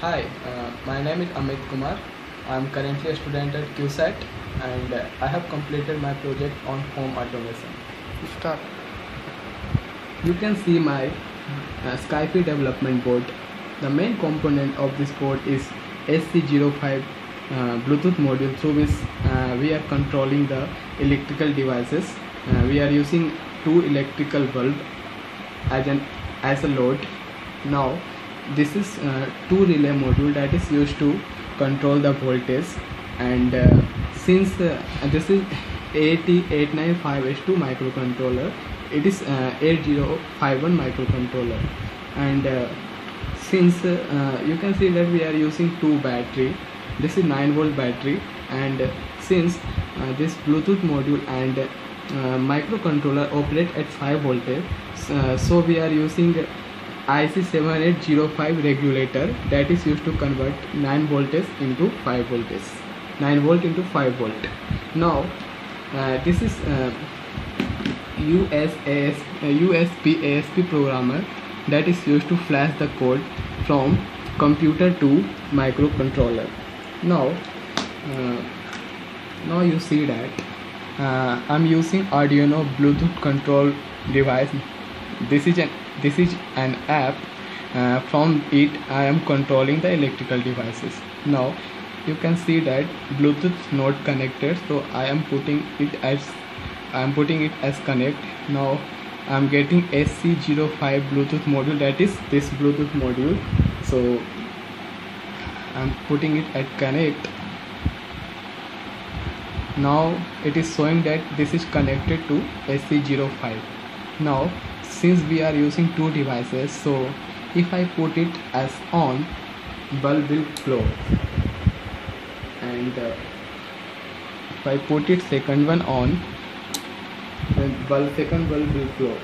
Hi, uh, my name is Amit Kumar. I am currently a student at CUSAT and uh, I have completed my project on home automation. Start. You can see my uh, Skyfi development board. The main component of this board is HC05 uh, Bluetooth module through which uh, we are controlling the electrical devices. Uh, we are using two electrical bulb as an as a load. Now this is uh, two relay module that is used to control the voltage. And uh, since uh, this is AT89S52 microcontroller it is uh, 8051 microcontroller. And uh, since you can see that we are using two battery. This is 9 volt battery. And since this bluetooth module and microcontroller operate at 5 voltage so we are using IC7805 regulator that is used to convert 9 voltage into 5 voltage 9 volt into 5 volt. Now uh, this is uh, USAS, uh, USB ASP programmer that is used to flash the code from computer to microcontroller. Now uh, now you see that uh, I'm using Arduino Bluetooth control device this is an this is an app uh, from it I am controlling the electrical devices. Now you can see that Bluetooth not connected so I am putting it as I am putting it as connect. Now I am getting HC05 Bluetooth module that is this Bluetooth module. So I am putting it at connect. Now it is showing that this is connected to HC05 now since we are using two devices so if I put it as on bulb will glow and uh, if I put it second one on then bulb second bulb will glow